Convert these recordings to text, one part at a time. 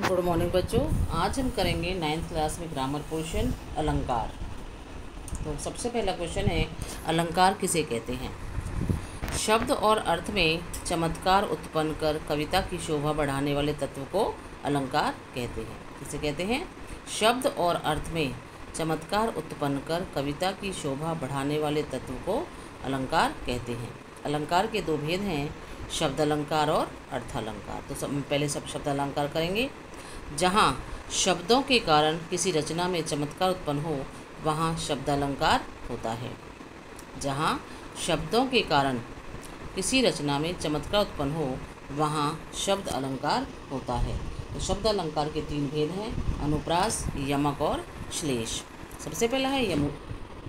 Good morning बच्चों। आज हम करेंगे नाइन्थ क्लास में ग्रामर पोर्शन अलंकार। तो सबसे पहला क्वेश्चन है, अलंकार किसे कहते हैं? शब्द और अर्थ में चमत्कार उत्पन्न कर कविता की शोभा बढ़ाने वाले तत्व को अलंकार कहते हैं। किसे कहते हैं? शब्द और अर्थ में चमत्कार उत्पन्न कर कविता की शोभा बढ़ाने वाले तत्व को अलंकार कहते हैं। अलंकार के दो भेद हैं शब्द अलंकार और अर्थ अलंकार तो सब, पहले सब शब्द अलंकार करेंगे जहाँ शब्दों के कारण किसी रचना में चमत्कार उत्पन्न हो, वहाँ शब्द अलंकार होता है। जहाँ शब्दों के कारण किसी रचना में चमत्कार उत्पन्न हो, वहाँ शब्द अलंकार होता है। तो शब्द अलंकार के तीन भेद हैं, अनुप्रास, यमक और श्लेष। सबसे पहला है यमु,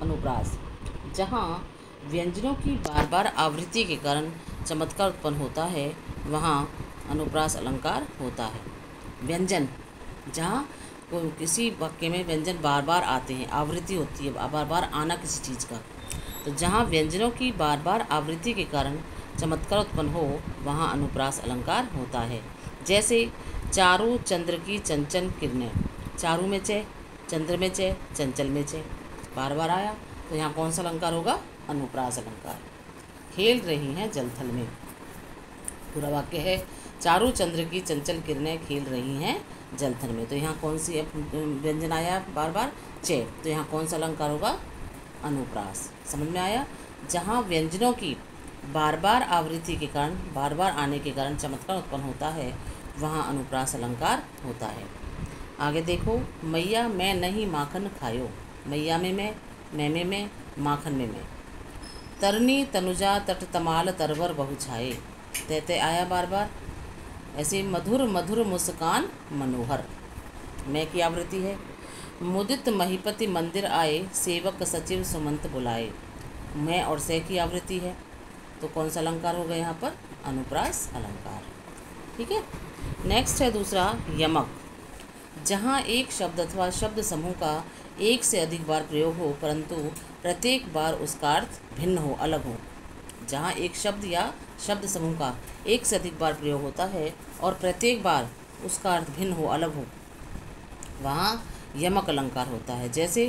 अनुप्रास। जहाँ व्यंजनों की बार बार आवृत्ति के कारण चमत्कार उत्पन्न होता है, वहाँ अनुप्रास अलंकार होता है। व्यंजन, जहाँ किसी वाक्य में व्यंजन बार बार आते हैं, आवृत्ति होती है बार बार आना किसी चीज़ का। तो जहाँ व्यंजनों की बार बार आवृत्ति के कारण चमत्कार उत्पन्न हो, वहाँ अनुप्रास अलंकार होता है। जैसे चारू चंद्र की चंचल किरणें, चारू में चे चंद्र में चे चंचल में चे बार बार आया तो यहाँ कौन सा अलंकार होगा? अनुप्रास अलंकार। खेल रही हैं जलथल में। पूरा वाक्य है चारू चंद्र की चंचल किरणें खेल रही हैं जलथल में। तो यहाँ कौन सी व्यंजन आया बार बार चे तो यहाँ कौन सा अलंकार होगा? अनुप्रास। समझ में आया? जहाँ व्यंजनों की बार बार आवृत्ति के कारण बार बार आने के कारण चमत्कार उत्पन्न होता है, वहाँ अनुप्रास अलंकार होता है। आगे देखो। मैया, मैं नहीं, माखन खायो। मैया में मैं मैं में मैं, माखन में मैं। तरनी तनुजा, तट, तमाल, तरवर बहु छाए तहते आया बार बार ऐसे मधुर मधुर मुस्कान मनोहर। मैं की आवृत्ति है? मुदित महीपति मंदिर आए, सेवक सचिव सुमंत बुलाए। मैं और से की आवृत्ति है। तो कौन सा अलंकार हो होगा यहाँ पर? अनुप्रास अलंकार। ठीक है? नेक्स्ट है दूसरा, यमक। जहाँ एक शब्द अथवा शब्द समूह का एक से अधिक बार प्रयोग हो, परंतु प्रत्येक बार उसका अर्थ भिन्न हो, अलग हो। जहाँ एक शब्द या शब्द समूह का एक से अधिक बार प्रयोग होता है और प्रत्येक बार उसका अर्थ भिन्न हो, अलग हो, वहाँ यमक अलंकार होता है। जैसे,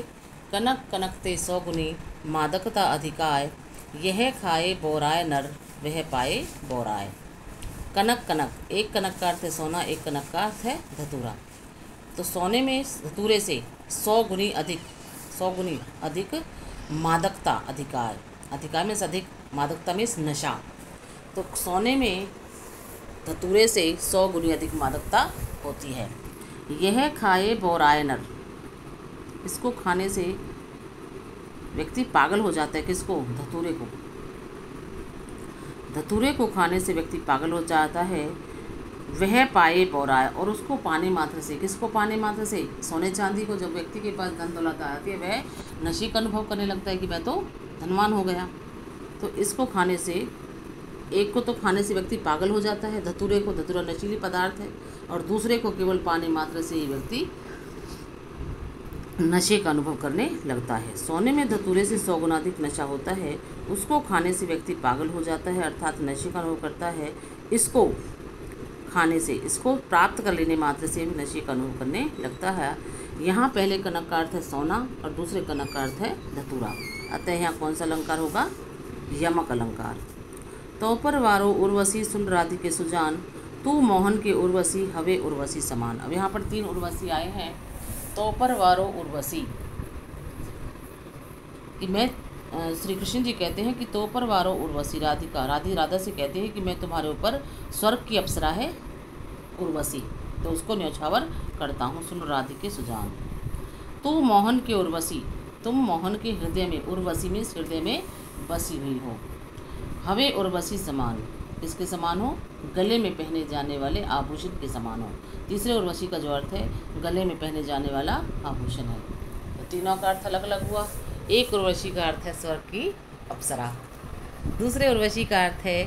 कनक कनकते सौगुनी मादकता अधिकाय यह खाए बोराय नर, वह पाए बोराय। कनक कनक, एक कनक का अर्थ है सोना, एक कनक का अर्थ है धतूरा। तो सोने में, धतूरे से सौ गुनी अधिक, सौ गुनी अधिक मादकता अधिकार अधिकार में से अधिक मादकता में नशा। तो सोने में धतूरे से सौ गुनी अधिक मादकता होती है। यह खाए बोराय नर इसको खाने से व्यक्ति पागल हो जाता है किसको? धतूरे को। धतूरे को खाने से व्यक्ति पागल हो जाता है। वह पाए बोराय। और उसको पाने मात्र से। किसको पाने मात्र से? सोने चांदी को। जब व्यक्ति के पास धन दौलत आती है, वह नशे का अनुभव करने लगता है कि मैं तो धनवान हो गया। तो इसको खाने से, एक को तो खाने से व्यक्ति पागल हो जाता है, धतूरे को धतूरा नशीली पदार्थ है और दूसरे को केवल पाने मात्र से ही व्यक्ति नशे का अनुभव करने लगता है। सोने में धतूरे से सौ गुना अधिक नशा होता है, उसको खाने से व्यक्ति पागल हो जाता है, अर्थात नशे का अनुभव करता है। इसको खाने से, इसको प्राप्त कर लेने मात्र से नशे का अनुभव करने लगता है। यहाँ पहले कनक का अर्थ है सोना और दूसरे कनक का अर्थ है धतूरा। अतः यहाँ कौन सा अलंकार होगा? यमक अलंकार तो पर वारो उर्वशी सुन राधि के सुजान, तू मोहन के उर्वशी, हवे उर्वशी समान। अब यहाँ पर तीन उर्वशी आए हैं। तो पर वारो उर्वशी मैं श्री कृष्ण जी कहते हैं कि तो पर वारो उर्वशी राधिका। राधि राधा से कहते हैं कि मैं तुम्हारे ऊपर स्वर्ग की अप्सरा है, उर्वशी। तो उसको न्यौछावर करता हूँ, सुन राधि के सुजान। तू मोहन के उर्वशी। तुम मोहन के हृदय में, उर्वशी में हृदय में बसी हुई हो। हवे और बसी समान। किसके समान हो, गले में पहने जाने वाले आभूषण के समान हो। तीसरे उर्वशी का जो अर्थ है, गले में पहने जाने वाला आभूषण है। तो तीनों का अर्थ अलग अलग हुआ। एक उर्वशी का अर्थ है स्वर्ग की अप्सरा। दूसरे उर्वशी का अर्थ है,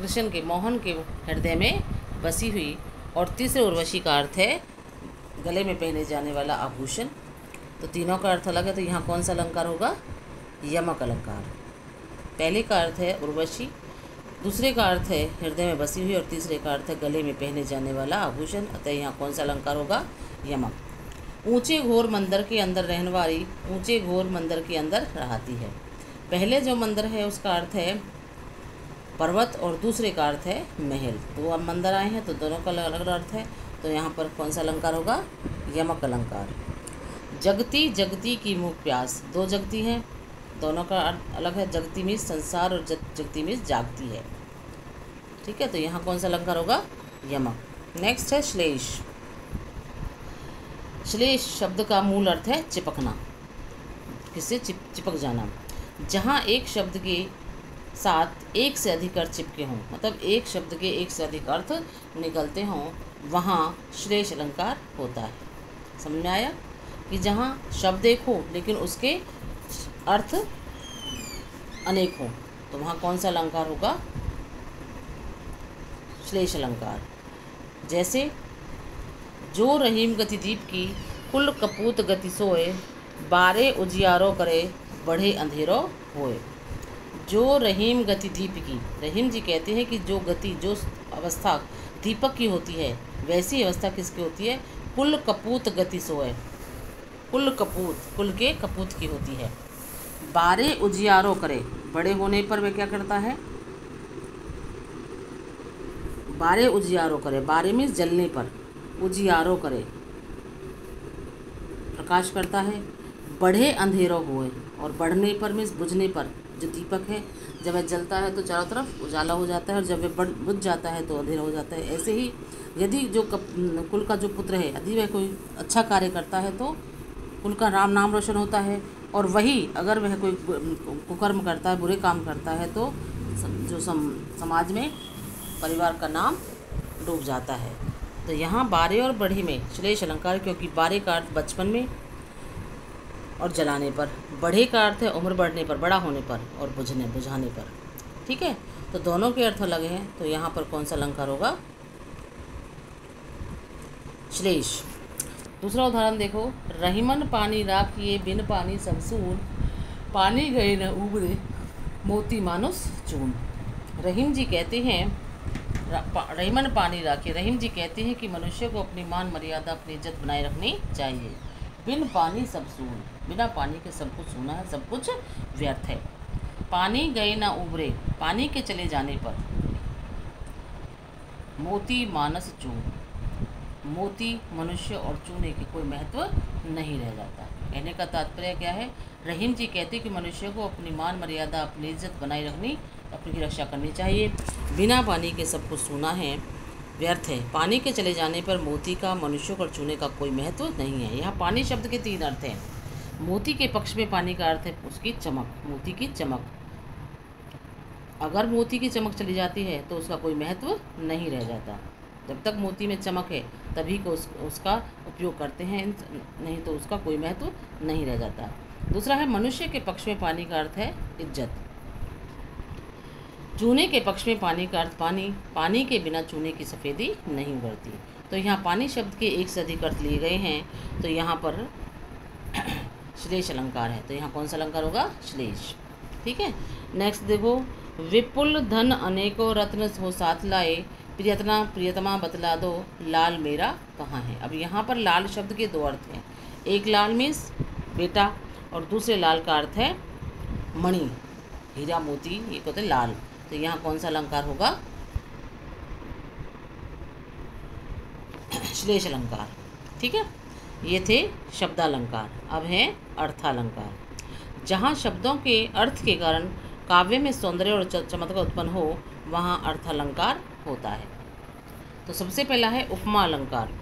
कृष्ण के मोहन के हृदय में बसी हुई। और तीसरे उर्वशी का अर्थ है, गले में पहने जाने वाला आभूषण। तो तीनों का अर्थ अलग है तो यहाँ कौन सा अलंकार होगा? यमक अलंकार। पहले का अर्थ है उर्वशी, दूसरे का अर्थ है हृदय में बसी हुई, और तीसरे का अर्थ है गले में पहने जाने वाला आभूषण। अतः यहाँ कौन सा अलंकार होगा? यमक। ऊँचे घोर मंदिर के अंदर रहने वाली ऊँचे घोर मंदिर के अंदर रहती है। पहले जो मंदिर है, उसका अर्थ है पर्वत, और दूसरे का अर्थ है महल। तो अब मंदिर आए हैं तो दोनों का अलग अलग अर्थ है। तो यहाँ पर कौन सा अलंकार होगा? यमक अलंकार। जगती जगती की मुख प्यास। दो जगती हैं दोनों का अर्थ अलग है। जगती मीन्स संसार और जग, जगती मीन्स जागती है। ठीक है तो यहाँ कौन सा अलंकार होगा? यमक नेक्स्ट है श्लेष। श्लेष शब्द का मूल अर्थ है चिपकना। किससे? चिप चिपक जाना। जहाँ एक शब्द के साथ एक से अधिक अर्थ चिपके हों मतलब एक शब्द के एक से अधिक अर्थ निकलते हों वहाँ श्लेष अलंकार होता है। समझ में आया? कि जहाँ शब्द एक हो, लेकिन उसके अर्थ अनेक हो तो वहाँ कौन सा अलंकार होगा? श्लेष अलंकार। जैसे, जो रहीम गति दीप की, कुल कपूत गति सोए, बारे उजियारो करे, बढ़े अंधेरो होए। जो रहीम गति दीप की, रहीम जी कहते हैं कि जो गति, जो अवस्था दीपक की होती है, वैसी अवस्था किसकी होती है? कुल कपूत गति सोए। कुल कपूत कुल के कपूत की होती है। बारे उजियारो करे। बड़े होने पर वह क्या करता है? बारे उजियारो करे। बारे में जलने पर उजियारो करे। प्रकाश करता है बढ़े अंधेरों हुए और बढ़ने पर मीन्स बुझने पर जो दीपक है जब वह जलता है तो चारों तरफ़ उजाला हो जाता है और जब वह बढ़ बुझ जाता है तो अंधेरा हो जाता है। ऐसे ही यदि जो कप, कुल का जो पुत्र है यदि वह कोई अच्छा कार्य करता है तो कुल का राम नाम रोशन होता है और वही अगर वह कोई कुकर्म करता है बुरे काम करता है तो जो सम, समाज में परिवार का नाम डूब जाता है। तो यहाँ बारे और बढ़ी में श्लेष अलंकार क्योंकि बारे का अर्थ बचपन में और जलाने पर बढ़े का अर्थ है उम्र बढ़ने पर बड़ा होने पर और बुझने बुझाने पर। ठीक है? तो दोनों के अर्थ अलग हैं तो यहाँ पर कौन सा अलंकार होगा? श्लेष। दूसरा उदाहरण देखो। रहीमन पानी राख राखिए बिन पानी समसून पानी गए न उबरे, मोती मानुस चून। रहीम जी कहते हैं रहीमन पानी राखिए रहीम जी कहते हैं कि मनुष्य को अपनी मान मर्यादा, अपनी इज़्ज़त बनाए रखनी चाहिए। बिन पानी सब सून, बिना पानी के सब कुछ सूना है सब कुछ व्यर्थ है। पानी गए ना उबरे, पानी के चले जाने पर मोती मानस चून। मोती, मनुष्य और चूने की कोई महत्व नहीं रह जाता। कहने का तात्पर्य क्या है? रहीम जी कहते कि मनुष्य को अपनी मान, मर्यादा, अपनी इज़्ज़त बनाए रखनी, अपनी रक्षा करनी चाहिए। बिना पानी के सब कुछ सूना है, व्यर्थ है। पानी के चले जाने पर मोती का, मनुष्य और चूने का कोई महत्व नहीं है। यहाँ पानी शब्द के तीन अर्थ हैं। मोती के पक्ष में पानी का अर्थ है उसकी चमक, मोती की चमक। अगर मोती की चमक चली जाती है तो उसका कोई महत्व नहीं रह जाता। जब तक मोती में चमक है तभी को उस, उसका उपयोग करते हैं नहीं तो उसका कोई महत्व नहीं रह जाता। दूसरा है मनुष्य के पक्ष में पानी का अर्थ है इज़्ज़त। चूने के पक्ष में पानी का अर्थ पानी पानी के बिना चूने की सफ़ेदी नहीं उभरती। तो यहाँ पानी शब्द के एक से अधिक अर्थ लिए गए हैं तो यहाँ पर श्लेष अलंकार है। तो यहाँ कौन सा अलंकार होगा? श्लेष। ठीक है? नेक्स्ट देखो विपुल धन अनेकों रत्न हो साथ लाए प्रियतना, प्रियतमा बतला दो, लाल मेरा कहाँ है? अब यहाँ पर लाल शब्द के दो अर्थ हैं। एक लाल मीन्स बेटा और दूसरे लाल का अर्थ है मणि। हीरा मोती, ये कहते हैं लाल। तो यहाँ कौन सा अलंकार होगा? श्लेष अलंकार। ठीक है? ये थे शब्दालंकार। अब है अर्थालंकार। जहाँ शब्दों के अर्थ के कारण काव्य में सौंदर्य और चमत्कार उत्पन्न हो, वहाँ अर्थालंकार होता है। तो सबसे पहला है उपमा अलंकार,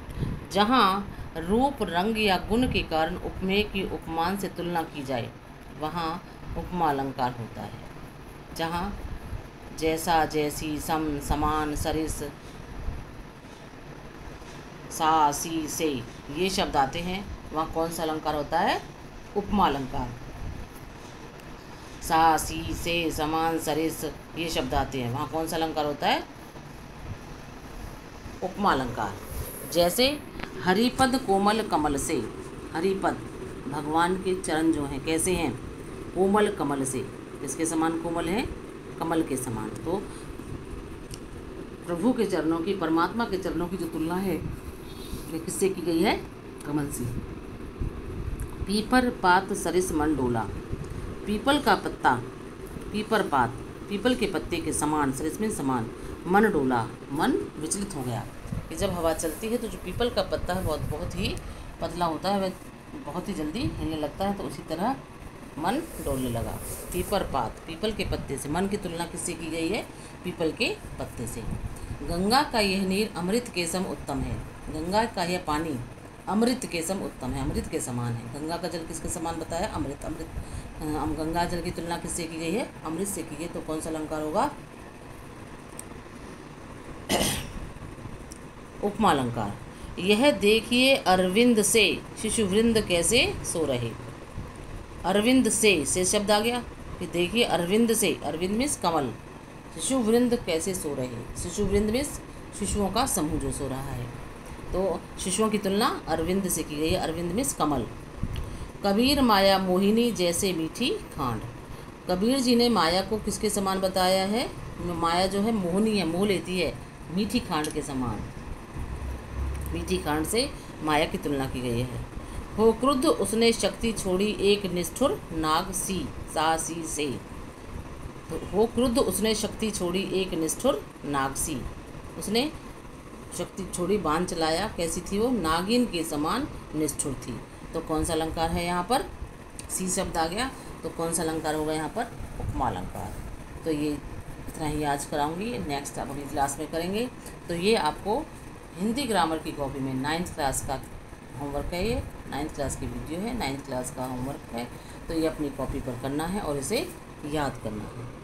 जहाँ रूप, रंग या गुण के कारण उपमेय की उपमान से तुलना की जाए, वहाँ उपमा अलंकार होता है। जहाँ जैसा, जैसी, सम, समान, सरिस, सा, सी, से ये शब्द आते हैं, वहाँ कौन सा अलंकार होता है? उपमा अलंकार। सा, सी, से, समान, सरिस ये शब्द आते हैं, वहाँ कौन सा अलंकार होता है? उपमा अलंकार जैसे हरिपद कोमल कमल से। हरिपद, भगवान के चरण जो हैं, कैसे हैं? कोमल कमल से। किसके समान कोमल हैं? कमल के समान। तो प्रभु के चरणों की, परमात्मा के चरणों की जो तुलना है, ये किससे की गई है? कमल से। पीपर पात सरिस मन डोला। पीपल का पत्ता, पीपर पात, पीपल के पत्ते के समान, सरिस में समान। मन डोला, मन विचलित हो गया। कि जब हवा चलती है तो जो पीपल का पत्ता है, बहुत बहुत ही पतला होता है, वह बहुत ही जल्दी हिलने लगता है तो उसी तरह मन डोलने लगा। पीपर पात, पीपल के पत्ते से, मन की तुलना किससे की गई है? पीपल के पत्ते से। गंगा का यह नीर अमृत के सम उत्तम है। गंगा का यह पानी अमृत के सम उत्तम है, अमृत के समान है। गंगा का जल किसके समान बताया? अमृत अमृत। गंगा जल की तुलना किससे की गई है? अमृत से की गई तो कौन सा अलंकार होगा? उपमा अलंकार यह देखिए अरविंद से, शिशुवृंद कैसे सो रहे। अरविंद से से शब्द आ गया। फिर देखिए अरविंद से, अरविंद मिस कमल। शिशुवृंद कैसे सो रहे? शिशुवृंद मिस शिशुओं का समूह जो सो रहा है। तो शिशुओं की तुलना अरविंद से की गई है। अरविंद मिस कमल। कबीर माया मोहिनी जैसे मीठी खांड। कबीर जी ने माया को किसके समान बताया है? माया जो है मोहनी है, मोह लेती है, मीठी खांड के समान। मीठी कांड से माया की तुलना की गई है। हो क्रुद्ध उसने शक्ति छोड़ी एक निष्ठुर नाग सी, सा, सी तो हो क्रुद्ध उसने शक्ति छोड़ी एक निष्ठुर नाग सी। उसने शक्ति छोड़ी बाँध चलाया, कैसी थी वो? नागिन के समान निष्ठुर थी। तो कौन सा अलंकार है यहाँ पर? सी शब्द आ गया। तो कौन सा अलंकार होगा यहाँ पर? उपमा अलंकार। तो ये इतना ही आज कराऊँगी। नेक्स्ट आप अगली क्लास में करेंगे। तो ये आपको हिंदी ग्रामर की कॉपी में नाइन्थ क्लास का होमवर्क है ये, नाइन्थ क्लास की वीडियो है, नाइन्थ क्लास का होमवर्क है तो ये अपनी कॉपी पर करना है और इसे याद करना है।